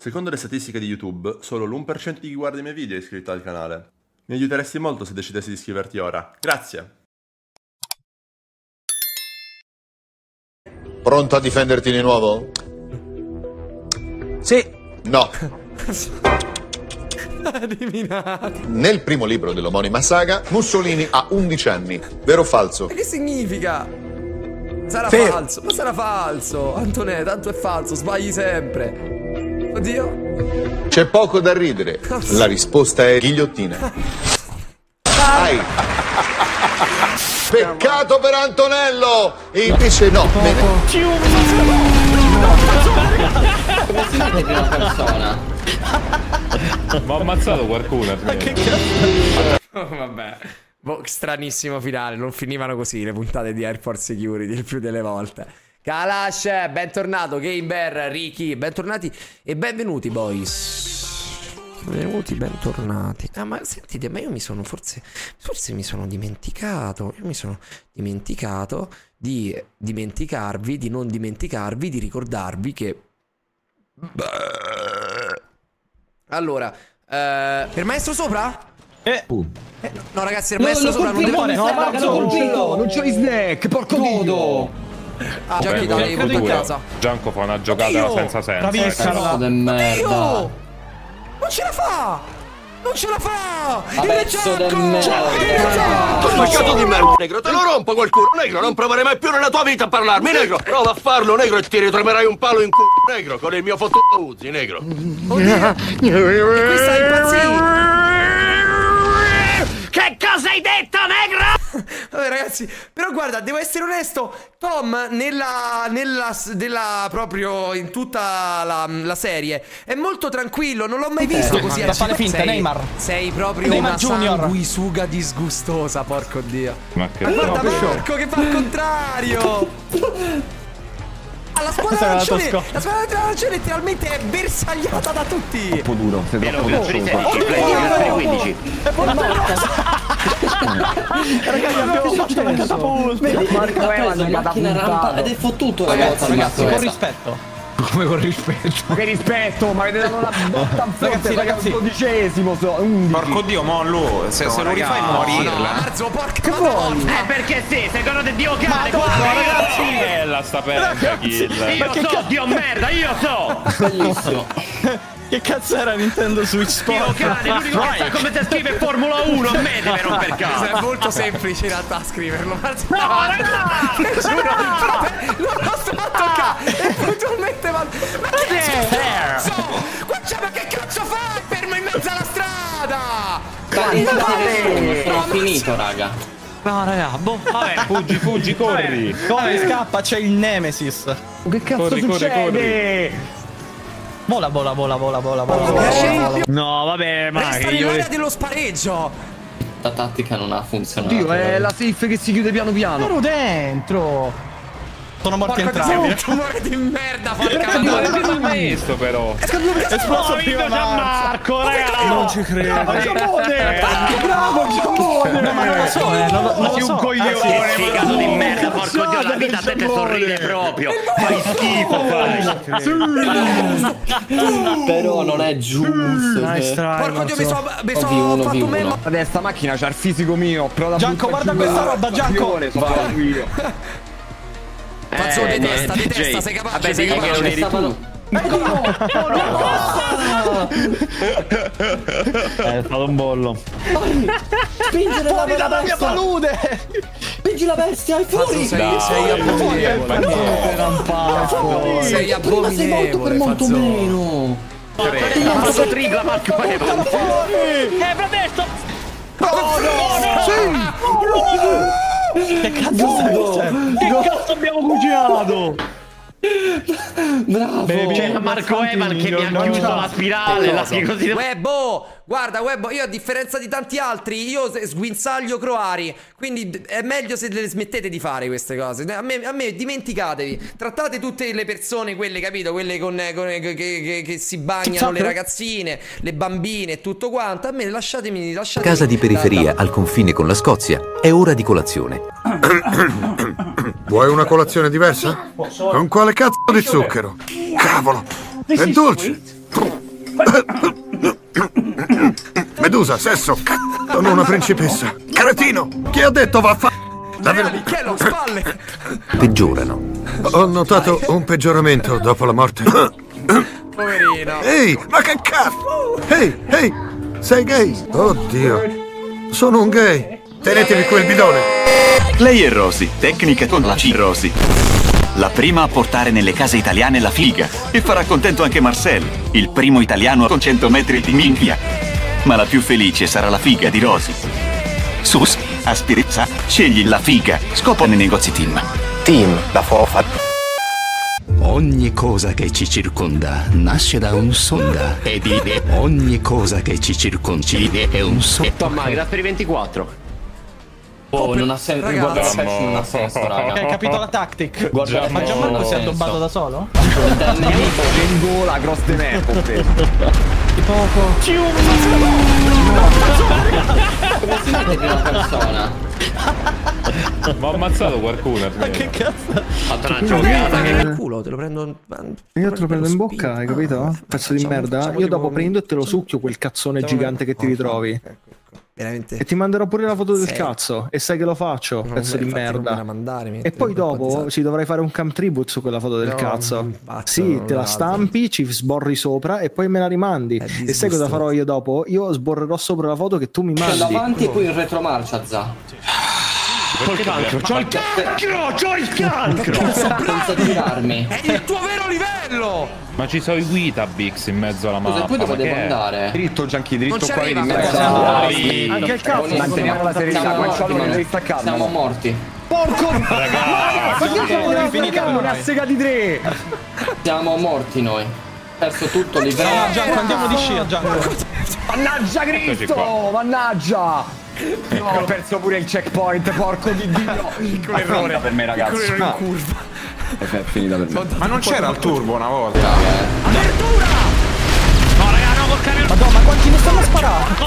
Secondo le statistiche di YouTube, solo l'1% di chi guarda i miei video è iscritto al canale. Mi aiuteresti molto se decidessi di iscriverti ora. Grazie! Pronto a difenderti di nuovo? Sì. No. Eliminato. Nel primo libro dell'omonima saga, Mussolini ha 11 anni. Vero o falso? Che significa? Sarà Vero. falso, ma sarà falso. Antonè, tanto è falso, sbagli sempre. Oddio. C'è poco da ridere. La risposta è ghigliottina. Dai. Peccato per Antonello! E invece no. Bene. Ma ho ammazzato qualcuno. Oh, vabbè. Boh, stranissimo finale, non finivano così le puntate di Airport Security il più delle volte. Kalash, bentornato, Game Bear, Ricky, bentornati e benvenuti boys. Benvenuti, bentornati. Ah, ma sentite, ma io mi sono forse forse mi sono dimenticato, io mi sono dimenticato di dimenticarvi, di non dimenticarvi, di ricordarvi che Allora, eh, per maestro sopra? Eh. Eh, no, ragazzi, il maestro sopra non deve No, Marco, colpito! Non c'ho i snack, porco dio! Ah, dai, Gianco a pure. casa. Gianco fa una giocata Oddio! senza senso. Bravissimo! de merda. Io! Non ce la fa! Non ce la fa! Ma pezzo de merda. Spaccato di merda, negro, te lo rompo quel culo, negro, non provare mai più nella tua vita a parlarmi, negro! Prova a farlo, negro, e ti ritroverai un palo in culo, negro, con il mio fottuto Uzi, negro! Oddio! Qui stai impazzendo! Che cosa hai detto, negro? Vabbè, ragazzi, però guarda, devo essere onesto. Tom, nella, nella, nella proprio in tutta la, la serie, è molto tranquillo. Non l'ho mai visto così. da fare finta, sei, Neymar. Sei proprio Neymar una Junior. sanguisuga disgustosa, porco dio. Ma che Guarda Marco che fa il contrario. Ah, la squadra arancione, la squadra arancione letteralmente è bersagliata da tutti. Troppo duro, sei troppo cazzuto. 15. Ragazzi, abbiamo fatto una catapulta! Marco preso in macchina rampa ed è fottuto ragazzi. Ragazzi, con rispetto! Come con rispetto? Che rispetto, ma avete dato la botta a Ragazzi, ragazzi. dodicesimo, so, undici. Porco dio, Mollu, se, se lo rifai muori No, Irla. Marzo, porca madonna. Eh, perché sì, secondo te Dio cane, bella sta perda, kill. Io so, Dio merda, io so! bellissimo. Che cazzo era Nintendo Switch Dio Sport? cane, l'unico che sa come si scrive Formula 1, a me deve romper cazzo! È molto semplice in realtà scriverlo. Marzo. No, raga! Ti giuro, vabbè, non lo Vale. Sono finito raga. No, raga, boh, vabbè. Fuggi, fuggi, corri. Come scappa? C'è il Nemesis. Che cazzo Corri, corri, succede? Vola, vola, vola, vola, vola, vola. No, vabbè, ma Resta che io... nell'area dello spareggio. La tattica non ha funzionato. Dio, è la safe che si chiude piano piano. Ero dentro. Sono morti sei un entrambi. tumore di merda, porca Ma madonna. l'hai visto questo però? Esploso prima Marco, raga. Non ci credo. Ma Giamone! Bravo Giamone! Ma non lo so, eh, non non lo so. un coglione. Figato di merda, porco dio, la vita a te te sorride proprio! Fai schifo, fai! Però non è giusto. Porco dio, mi sono fatto uno. Vabbè, sta macchina c'ha il fisico mio. Gianco, guarda questa roba, Gianco. Vai. Pazzo di testa, di DJ. testa, sei capace, Vabbè, sei digli che capace. non eri Stavano- È stato un bollo. Spingere la Fuori dalla mia palude! Spingi la bestia, Pazzo, fuori! sei, sei abominevole. Sei Prima sei morto per abominevole, molto Fazzo. meno! Ha fatto tripla, Marco Evan! Eh, pretesto! Che cazzo stai facendo? Che cazzo abbiamo cucinato? Bravo! C'era Marco Evan che mi ha chiuso la spirale, la così... Webbo, guarda Webbo, io a differenza di tanti altri, io sguinzaglio Croari, quindi è meglio se le smettete di fare queste cose. A me, a me dimenticatevi, trattate tutte le persone, quelle, capito, quelle con, con- che, che- che si bagnano, le ragazzine, le bambine e tutto quanto. A me lasciatemi, lasciatemi Casa di periferia al confine con la Scozia. È ora di colazione. Vuoi una colazione diversa? Con quale cazzo di zucchero? Cavolo! È dolce! Medusa, sesso. Sono una principessa. Cretino! Chi ha detto va a fa... Davvero? Peggiorano. Ho notato un peggioramento dopo la morte. Poverino. Ehi, ma che cazzo? Ehi, ehi, sei gay? Oddio. Sono un gay. Tenetevi quel bidone. Lei è Rosy, tecnica con la C Rosy. La prima a portare nelle case italiane la figa. E farà contento anche Marcel, il primo italiano con 100 metri di minchia. Ma la più felice sarà la figa di Rosy. Sus, aspirizza, scegli la figa. Scopa nei negozi Team. Team, la fofa. Ogni cosa che ci circonda nasce da un sonda e vive. Ogni cosa che ci circoncide è un sonda. Tommaso, grazie per i 24. Oh, non ha senso. ragazzi. Guarda, Perfection non ha senso, raga. Ok, hai capito la tactic? Guarda, Ma Gianmarco si è addobbato da solo? Vengo la cross de me, Poppe. Di poco. Come si mette in prima persona? Ma ho ammazzato qualcuno. Ma che cazzo? Fatto una Giocata che il culo, te lo prendo. Io te lo prendo in bocca, hai capito? Pezzo di merda. Io dopo prendo e te lo succhio quel cazzone gigante che ti ritrovi. Veramente. E ti manderò pure la foto del Sì. cazzo. E sai che lo faccio, Non pezzo di merda. mandare, E poi dopo si dovrai fare un cam tribute su quella foto del No, cazzo. faccio, Sì, te la stampi, ci sborri sopra e poi me la rimandi. E sai cosa farò io dopo? Io sborrerò sopra la foto che tu mi C'è mandi. davanti e poi in retromarcia, Za. C'ho il cancro, c'ho il cancro, c'ho il cancro! Senza girarmi. È il tuo vero livello! Ma ci sono i Weetabix in mezzo alla Scusa, mappa. e poi dove devo andare? Dritto, Gianchi, dritto qua in mezzo. Siamo morti. Anche il cazzo. Manteniamo la serietà, Siamo morti, non devi staccare. Siamo morti. Porco! Ma che finire finire? Una sega di tre. Siamo morti noi. Perso tutto. No, Gianco, andiamo di scia, Gianco. Mannaggia Cristo! Mannaggia! No, ho perso pure il checkpoint, porco di Dio! Piccolo errore per me, ragazzi. Quello ero in curva. È finita per me. Ma non c'era il turbo una volta? Madonna, ma quanti ne stanno sparando?